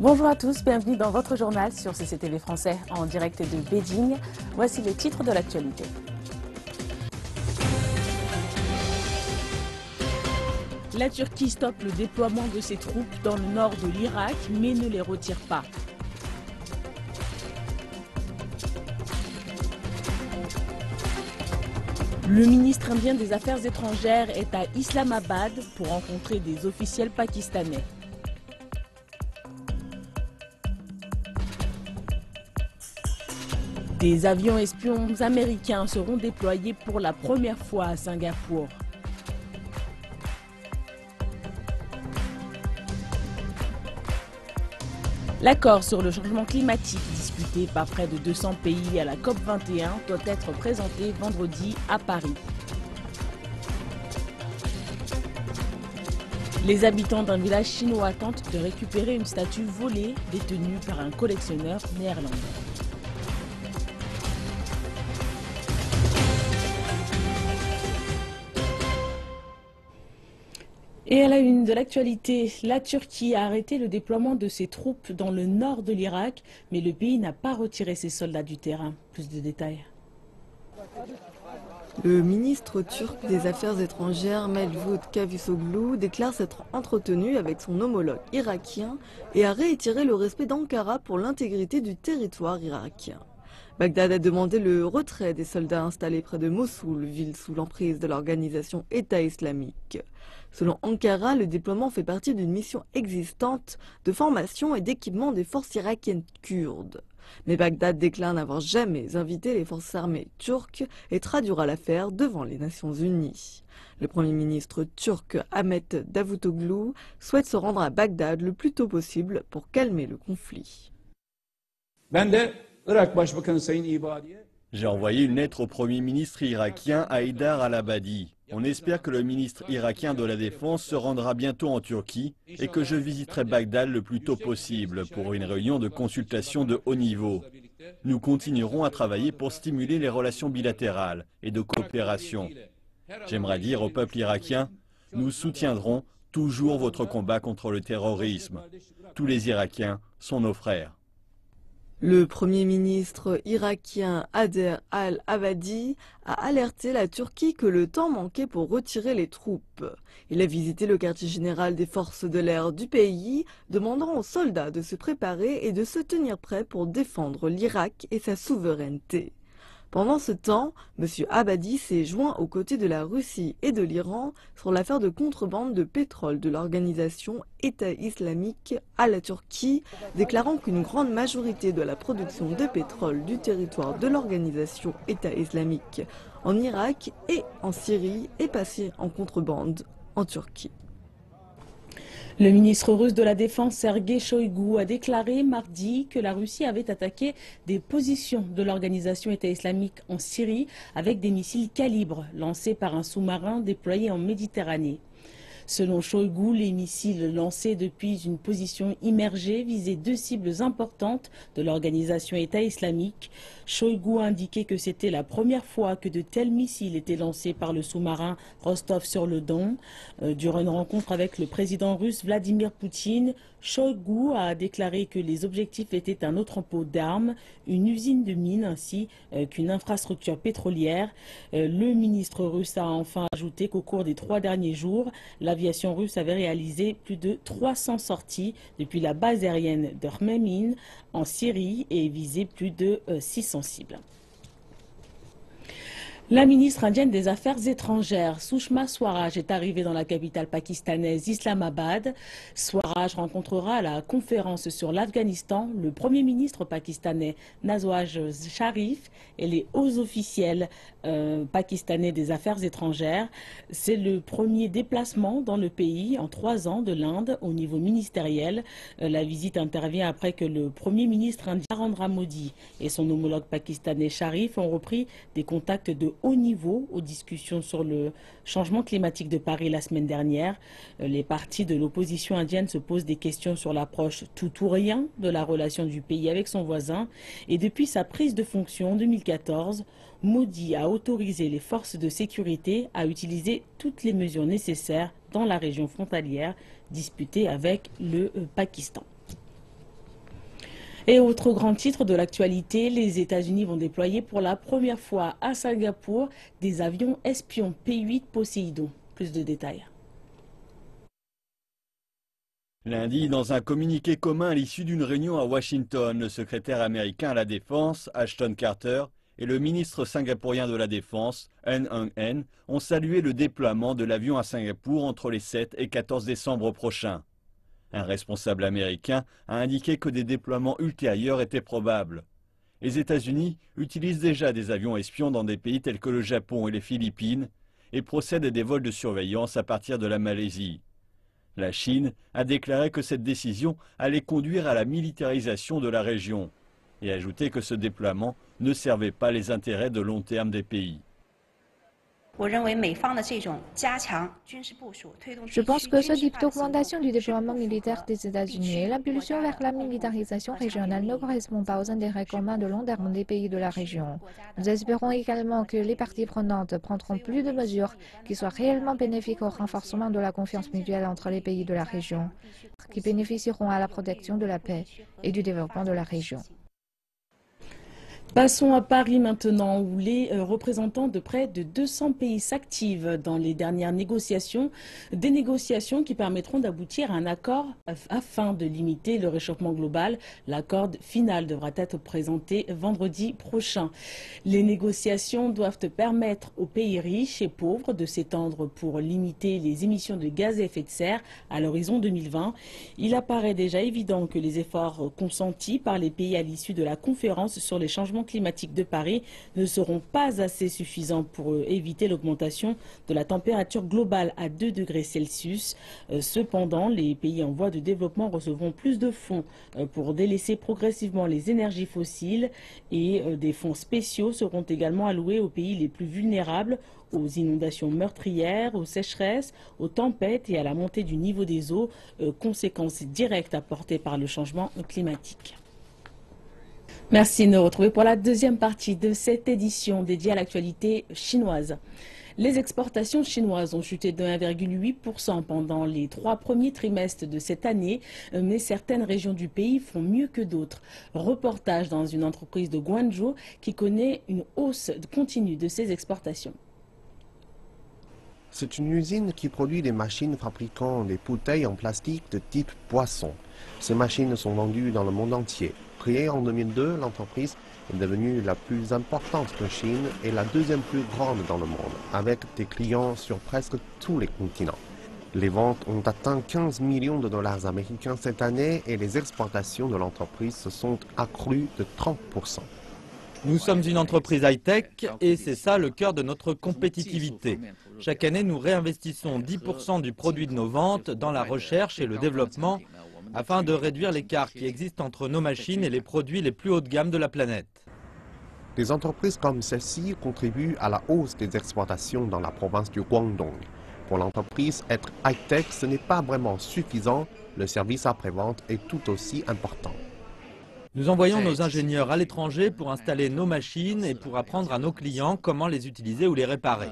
Bonjour à tous, bienvenue dans votre journal sur CCTV français en direct de Beijing. Voici les titres de l'actualité. La Turquie stoppe le déploiement de ses troupes dans le nord de l'Irak mais ne les retire pas. Le ministre indien des Affaires étrangères est à Islamabad pour rencontrer des officiels pakistanais. Des avions espions américains seront déployés pour la première fois à Singapour. L'accord sur le changement climatique discuté par près de 200 pays à la COP21 doit être présenté vendredi à Paris. Les habitants d'un village chinois tentent de récupérer une statue volée détenue par un collectionneur néerlandais. Et à la une de l'actualité, la Turquie a arrêté le déploiement de ses troupes dans le nord de l'Irak, mais le pays n'a pas retiré ses soldats du terrain. Plus de détails. Le ministre turc des Affaires étrangères Mevlut Cavusoglu déclare s'être entretenu avec son homologue irakien et a réitéré le respect d'Ankara pour l'intégrité du territoire irakien. Bagdad a demandé le retrait des soldats installés près de Mossoul, ville sous l'emprise de l'organisation État islamique. Selon Ankara, le déploiement fait partie d'une mission existante de formation et d'équipement des forces irakiennes kurdes. Mais Bagdad déclare n'avoir jamais invité les forces armées turques et traduira l'affaire devant les Nations Unies. Le Premier ministre turc Ahmet Davutoglu souhaite se rendre à Bagdad le plus tôt possible pour calmer le conflit. J'ai envoyé une lettre au Premier ministre irakien Haïdar al-Abadi. On espère que le ministre irakien de la Défense se rendra bientôt en Turquie et que je visiterai Bagdad le plus tôt possible pour une réunion de consultation de haut niveau. Nous continuerons à travailler pour stimuler les relations bilatérales et de coopération. J'aimerais dire au peuple irakien, nous soutiendrons toujours votre combat contre le terrorisme. Tous les Irakiens sont nos frères. Le Premier ministre irakien Ader al-Abadi a alerté la Turquie que le temps manquait pour retirer les troupes. Il a visité le quartier général des forces de l'air du pays, demandant aux soldats de se préparer et de se tenir prêts pour défendre l'Irak et sa souveraineté. Pendant ce temps, M. Abadi s'est joint aux côtés de la Russie et de l'Iran sur l'affaire de contrebande de pétrole de l'organisation État islamique à la Turquie, déclarant qu'une grande majorité de la production de pétrole du territoire de l'organisation État islamique en Irak et en Syrie est passée en contrebande en Turquie. Le ministre russe de la Défense, Sergei Shoigu, a déclaré mardi que la Russie avait attaqué des positions de l'organisation État islamique en Syrie avec des missiles calibres lancés par un sous-marin déployé en Méditerranée. Selon Shoigu, les missiles lancés depuis une position immergée visaient deux cibles importantes de l'organisation État islamique. Shoigu a indiqué que c'était la première fois que de tels missiles étaient lancés par le sous-marin Rostov-sur-le-Don. Euh, durant une rencontre avec le président russe Vladimir Poutine, Shoigu a déclaré que les objectifs étaient un autre entrepôt d'armes, une usine de mines ainsi euh, qu'une infrastructure pétrolière. Euh, le ministre russe a enfin ajouté qu'au cours des trois derniers jours, l'aviation russe avait réalisé plus de 300 sorties depuis la base aérienne de en Syrie et visé plus de 600 cibles. La ministre indienne des Affaires étrangères, Sushma Swaraj, est arrivée dans la capitale pakistanaise Islamabad. Swaraj rencontrera à la conférence sur l'Afghanistan le Premier ministre pakistanais Nazwaj Sharif et les hauts officiels euh, pakistanais des Affaires étrangères. C'est le premier déplacement dans le pays en trois ans de l'Inde au niveau ministériel. Euh, la visite intervient après que le Premier ministre indien Narendra Modi et son homologue pakistanais Sharif ont repris des contacts de haut niveau aux discussions sur le changement climatique de Paris la semaine dernière. Euh, les partis de l'opposition indienne se posent des questions sur l'approche tout ou rien de la relation du pays avec son voisin. Et depuis sa prise de fonction en 2014, Modi a autorisé les forces de sécurité à utiliser toutes les mesures nécessaires dans la région frontalière disputée avec le euh, Pakistan. Et autre grand titre de l'actualité, les États-Unis vont déployer pour la première fois à Singapour des avions espions P-8 Poséidon. Plus de détails. Lundi, dans un communiqué commun à l'issue d'une réunion à Washington, le secrétaire américain à la Défense, Ashton Carter, et le ministre singapourien de la Défense, N N, ont salué le déploiement de l'avion à Singapour entre les 7 et 14 décembre prochains. Un responsable américain a indiqué que des déploiements ultérieurs étaient probables. Les États-Unis utilisent déjà des avions espions dans des pays tels que le Japon et les Philippines et procèdent à des vols de surveillance à partir de la Malaisie. La Chine a déclaré que cette décision allait conduire à la militarisation de la région et ajouté que ce déploiement ne servait pas les intérêts de long terme des pays. Je pense que cette augmentation du déploiement militaire des États-Unis et l'impulsion vers la militarisation régionale ne correspondent pas aux intérêts communs de long terme des pays de la région. Nous espérons également que les parties prenantes prendront plus de mesures qui soient réellement bénéfiques au renforcement de la confiance mutuelle entre les pays de la région, qui bénéficieront à la protection de la paix et du développement de la région. Passons à Paris maintenant, où les euh, représentants de près de 200 pays s'activent dans les dernières négociations, des négociations qui permettront d'aboutir à un accord afin de limiter le réchauffement global. L'accord final devra être présenté vendredi prochain. Les négociations doivent permettre aux pays riches et pauvres de s'étendre pour limiter les émissions de gaz à effet de serre à l'horizon 2020. Il apparaît déjà évident que les efforts consentis par les pays à l'issue de la conférence sur les changements climatiques de Paris ne seront pas assez suffisants pour euh, éviter l'augmentation de la température globale à 2 degrés Celsius. Euh, cependant, les pays en voie de développement recevront plus de fonds euh, pour délaisser progressivement les énergies fossiles et des fonds spéciaux seront également alloués aux pays les plus vulnérables aux inondations meurtrières, aux sécheresses, aux tempêtes et à la montée du niveau des eaux, conséquences directes apportées par le changement climatique. Merci de nous retrouver pour la deuxième partie de cette édition dédiée à l'actualité chinoise. Les exportations chinoises ont chuté de 1,8% pendant les trois premiers trimestres de cette année, mais certaines régions du pays font mieux que d'autres. Reportage dans une entreprise de Guangzhou qui connaît une hausse continue de ses exportations. C'est une usine qui produit des machines fabriquant des bouteilles en plastique de type poisson. Ces machines sont vendues dans le monde entier. Créée en 2002, l'entreprise est devenue la plus importante de Chine et la deuxième plus grande dans le monde, avec des clients sur presque tous les continents. Les ventes ont atteint 15 millions de dollars américains cette année et les exportations de l'entreprise se sont accrues de 30%. Nous sommes une entreprise high-tech et c'est ça le cœur de notre compétitivité. Chaque année, nous réinvestissons 10% du produit de nos ventes dans la recherche et le développement afin de réduire l'écart qui existe entre nos machines et les produits les plus haut de gamme de la planète. Des entreprises comme celle-ci contribuent à la hausse des exportations dans la province du Guangdong. Pour l'entreprise, être high-tech, ce n'est pas vraiment suffisant. Le service après-vente est tout aussi important. Nous envoyons nos ingénieurs à l'étranger pour installer nos machines et pour apprendre à nos clients comment les utiliser ou les réparer.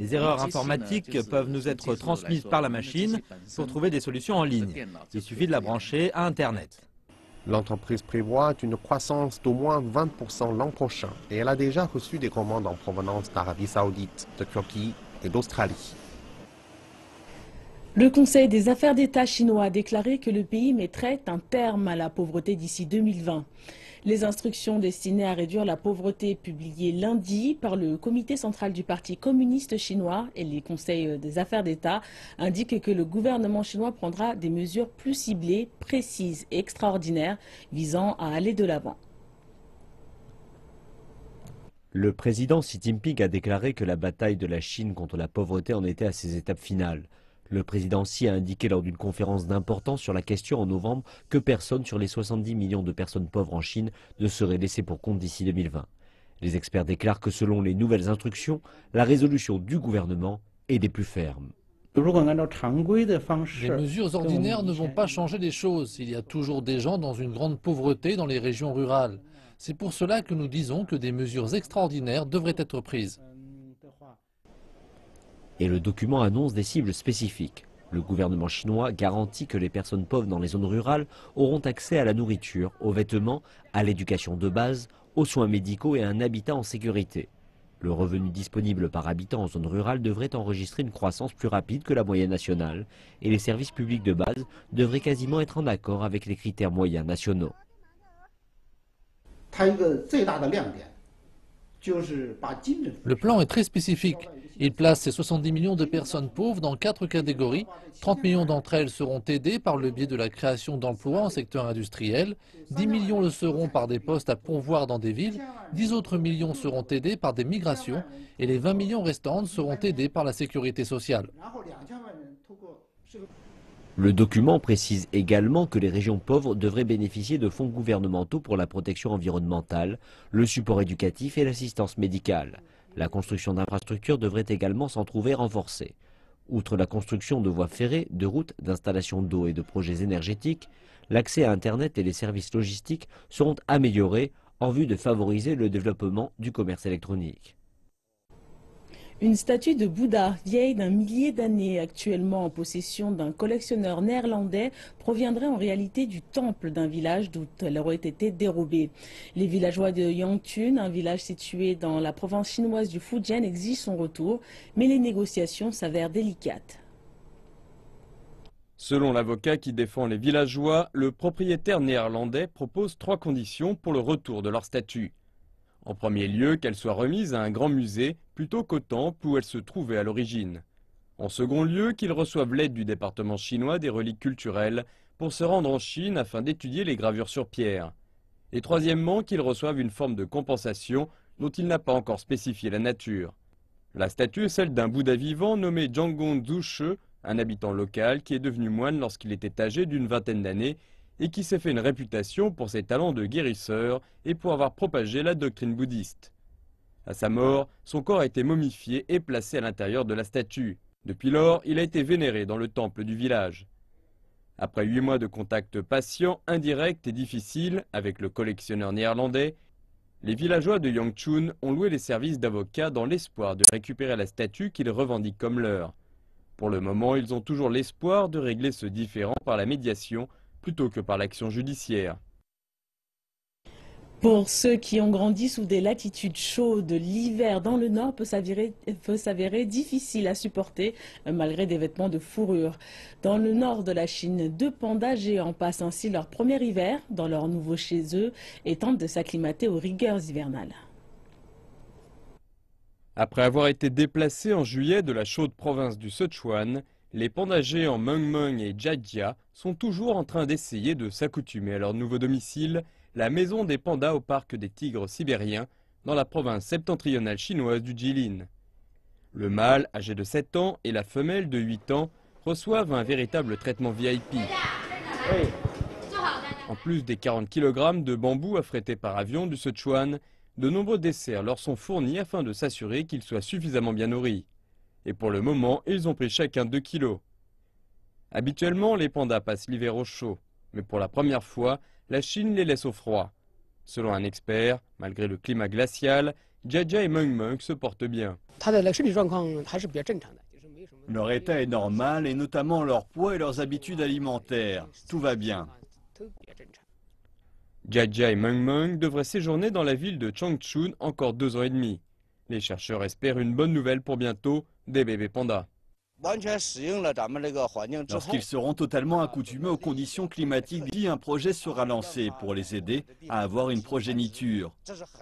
Les erreurs informatiques peuvent nous être transmises par la machine pour trouver des solutions en ligne. Il suffit de la brancher à Internet. L'entreprise prévoit une croissance d'au moins 20% l'an prochain et elle a déjà reçu des commandes en provenance d'Arabie saoudite, de Turquie et d'Australie. Le Conseil des affaires d'État chinois a déclaré que le pays mettrait un terme à la pauvreté d'ici 2020. Les instructions destinées à réduire la pauvreté publiées lundi par le comité central du Parti communiste chinois et les conseils des affaires d'État indiquent que le gouvernement chinois prendra des mesures plus ciblées, précises et extraordinaires visant à aller de l'avant. Le président Xi Jinping a déclaré que la bataille de la Chine contre la pauvreté en était à ses étapes finales. Le président Xi a indiqué lors d'une conférence d'importance sur la question en novembre que personne sur les 70 millions de personnes pauvres en Chine ne serait laissé pour compte d'ici 2020. Les experts déclarent que selon les nouvelles instructions, la résolution du gouvernement est des plus fermes. Les mesures ordinaires ne vont pas changer les choses. Il y a toujours des gens dans une grande pauvreté dans les régions rurales. C'est pour cela que nous disons que des mesures extraordinaires devraient être prises et le document annonce des cibles spécifiques. Le gouvernement chinois garantit que les personnes pauvres dans les zones rurales auront accès à la nourriture, aux vêtements, à l'éducation de base, aux soins médicaux et à un habitat en sécurité. Le revenu disponible par habitant en zone rurale devrait enregistrer une croissance plus rapide que la moyenne nationale et les services publics de base devraient quasiment être en accord avec les critères moyens nationaux. Le plan est très spécifique. Il place ces 70 millions de personnes pauvres dans quatre catégories. 30 millions d'entre elles seront aidées par le biais de la création d'emplois en secteur industriel. 10 millions le seront par des postes à pourvoir dans des villes. 10 autres millions seront aidés par des migrations. Et les 20 millions restantes seront aidés par la sécurité sociale. Le document précise également que les régions pauvres devraient bénéficier de fonds gouvernementaux pour la protection environnementale, le support éducatif et l'assistance médicale. La construction d'infrastructures devrait également s'en trouver renforcée. Outre la construction de voies ferrées, de routes, d'installations d'eau et de projets énergétiques, l'accès à Internet et les services logistiques seront améliorés en vue de favoriser le développement du commerce électronique. Une statue de Bouddha, vieille d'un millier d'années, actuellement en possession d'un collectionneur néerlandais, proviendrait en réalité du temple d'un village d'où elle aurait été dérobée. Les villageois de Yangtun, un village situé dans la province chinoise du Fujian, exigent son retour, mais les négociations s'avèrent délicates. Selon l'avocat qui défend les villageois, le propriétaire néerlandais propose trois conditions pour le retour de leur statue. En premier lieu, qu'elle soit remise à un grand musée plutôt qu'au temple où elle se trouvait à l'origine. En second lieu, qu'ils reçoivent l'aide du département chinois des reliques culturelles pour se rendre en Chine afin d'étudier les gravures sur pierre. Et troisièmement, qu'ils reçoivent une forme de compensation dont il n'a pas encore spécifié la nature. La statue est celle d'un Bouddha vivant nommé Zhangong Zushe, un habitant local qui est devenu moine lorsqu'il était âgé d'une vingtaine d'années et qui s'est fait une réputation pour ses talents de guérisseur et pour avoir propagé la doctrine bouddhiste. À sa mort, son corps a été momifié et placé à l'intérieur de la statue. Depuis lors, il a été vénéré dans le temple du village. Après huit mois de contact patient, indirect et difficile avec le collectionneur néerlandais, les villageois de Yangchun ont loué les services d'avocats dans l'espoir de récupérer la statue qu'ils revendiquent comme leur. Pour le moment, ils ont toujours l'espoir de régler ce différend par la médiation plutôt que par l'action judiciaire. Pour ceux qui ont grandi sous des latitudes chaudes, l'hiver dans le nord peut s'avérer difficile à supporter euh, malgré des vêtements de fourrure. Dans le nord de la Chine, deux pandas géants passent ainsi leur premier hiver dans leur nouveau chez eux et tentent de s'acclimater aux rigueurs hivernales. Après avoir été déplacés en juillet de la chaude province du Sichuan, les pandas géants Meng Meng et Jia sont toujours en train d'essayer de s'accoutumer à leur nouveau domicile, la maison des pandas au parc des tigres sibériens, dans la province septentrionale chinoise du Jilin. Le mâle, âgé de 7 ans, et la femelle de 8 ans reçoivent un véritable traitement VIP. En plus des 40 kg de bambou affrétés par avion du Sichuan, de nombreux desserts leur sont fournis afin de s'assurer qu'ils soient suffisamment bien nourris. Et pour le moment, ils ont pris chacun 2 kilos. Habituellement, les pandas passent l'hiver au chaud, mais pour la première fois, la Chine les laisse au froid. Selon un expert, malgré le climat glacial, Jaja et Meng Meng se portent bien. Leur état est normal et notamment leur poids et leurs habitudes alimentaires. Tout va bien. Jaja et Meng Meng devraient séjourner dans la ville de Changchun encore deux ans et demi. Les chercheurs espèrent une bonne nouvelle pour bientôt, des bébés pandas. Lorsqu'ils seront totalement accoutumés aux conditions climatiques, un projet sera lancé pour les aider à avoir une progéniture.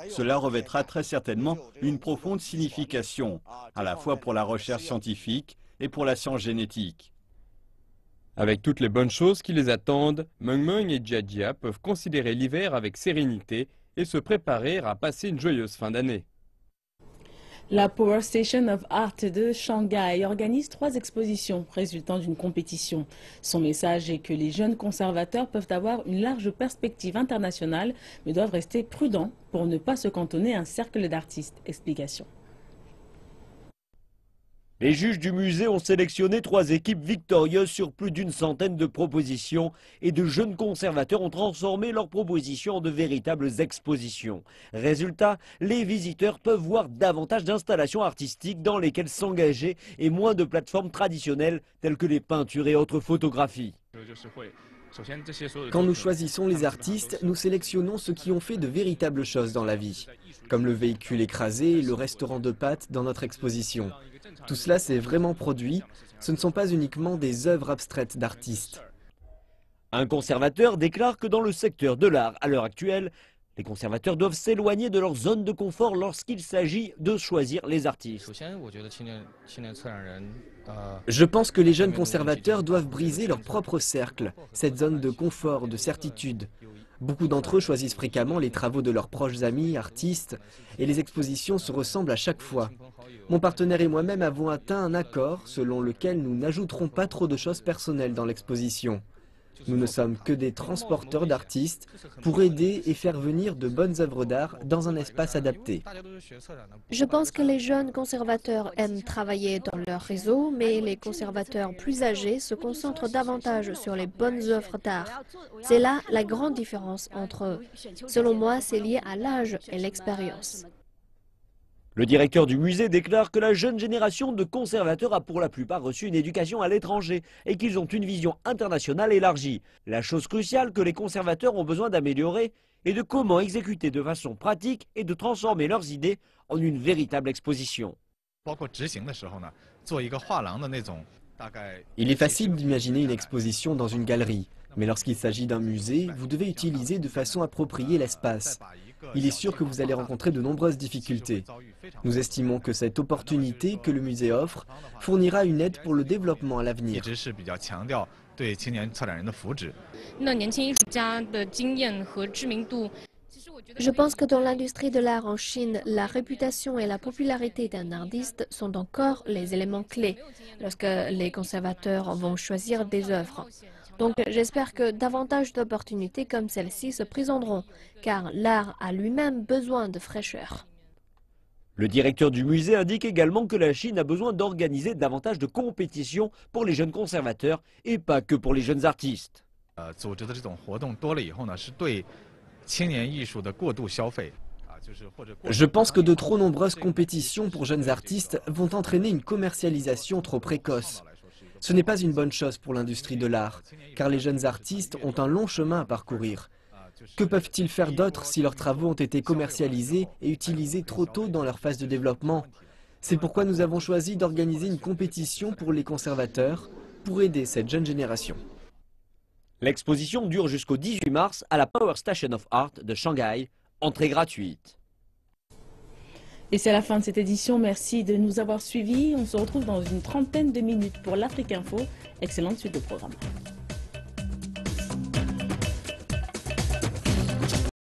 Cela revêtra très certainement une profonde signification, à la fois pour la recherche scientifique et pour la science génétique. Avec toutes les bonnes choses qui les attendent, Meng Meng et Jia peuvent considérer l'hiver avec sérénité et se préparer à passer une joyeuse fin d'année. La Power Station of Art de Shanghai organise trois expositions résultant d'une compétition. Son message est que les jeunes conservateurs peuvent avoir une large perspective internationale, mais doivent rester prudents pour ne pas se cantonner à un cercle d'artistes. Explication. Les juges du musée ont sélectionné trois équipes victorieuses sur plus d'une centaine de propositions et de jeunes conservateurs ont transformé leurs propositions en de véritables expositions. Résultat, les visiteurs peuvent voir davantage d'installations artistiques dans lesquelles s'engager et moins de plateformes traditionnelles telles que les peintures et autres photographies. Quand nous choisissons les artistes, nous sélectionnons ceux qui ont fait de véritables choses dans la vie, comme le véhicule écrasé et le restaurant de pâtes dans notre exposition. Tout cela s'est vraiment produit, ce ne sont pas uniquement des œuvres abstraites d'artistes. Un conservateur déclare que dans le secteur de l'art, à l'heure actuelle, les conservateurs doivent s'éloigner de leur zone de confort lorsqu'il s'agit de choisir les artistes. Je pense que les jeunes conservateurs doivent briser leur propre cercle, cette zone de confort, de certitude. Beaucoup d'entre eux choisissent fréquemment les travaux de leurs proches amis, artistes, et les expositions se ressemblent à chaque fois. Mon partenaire et moi-même avons atteint un accord selon lequel nous n'ajouterons pas trop de choses personnelles dans l'exposition. Nous ne sommes que des transporteurs d'artistes pour aider et faire venir de bonnes œuvres d'art dans un espace adapté. Je pense que les jeunes conservateurs aiment travailler dans leur réseau, mais les conservateurs plus âgés se concentrent davantage sur les bonnes œuvres d'art. C'est là la grande différence entre eux. Selon moi, c'est lié à l'âge et l'expérience. Le directeur du musée déclare que la jeune génération de conservateurs a pour la plupart reçu une éducation à l'étranger et qu'ils ont une vision internationale élargie. La chose cruciale que les conservateurs ont besoin d'améliorer est de comment exécuter de façon pratique et de transformer leurs idées en une véritable exposition. Il est facile d'imaginer une exposition dans une galerie, mais lorsqu'il s'agit d'un musée, vous devez utiliser de façon appropriée l'espace il est sûr que vous allez rencontrer de nombreuses difficultés. Nous estimons que cette opportunité que le musée offre fournira une aide pour le développement à l'avenir. Je pense que dans l'industrie de l'art en Chine, la réputation et la popularité d'un artiste sont encore les éléments clés lorsque les conservateurs vont choisir des œuvres. Donc j'espère que davantage d'opportunités comme celle-ci se présenteront, car l'art a lui-même besoin de fraîcheur. Le directeur du musée indique également que la Chine a besoin d'organiser davantage de compétitions pour les jeunes conservateurs et pas que pour les jeunes artistes. Je pense que de trop nombreuses compétitions pour jeunes artistes vont entraîner une commercialisation trop précoce. Ce n'est pas une bonne chose pour l'industrie de l'art, car les jeunes artistes ont un long chemin à parcourir. Que peuvent-ils faire d'autre si leurs travaux ont été commercialisés et utilisés trop tôt dans leur phase de développement? C'est pourquoi nous avons choisi d'organiser une compétition pour les conservateurs pour aider cette jeune génération. L'exposition dure jusqu'au 18 mars à la Power Station of Art de Shanghai, entrée gratuite. Et c'est la fin de cette édition. Merci de nous avoir suivis. On se retrouve dans une trentaine de minutes pour l'Afrique Info. Excellente suite de programme.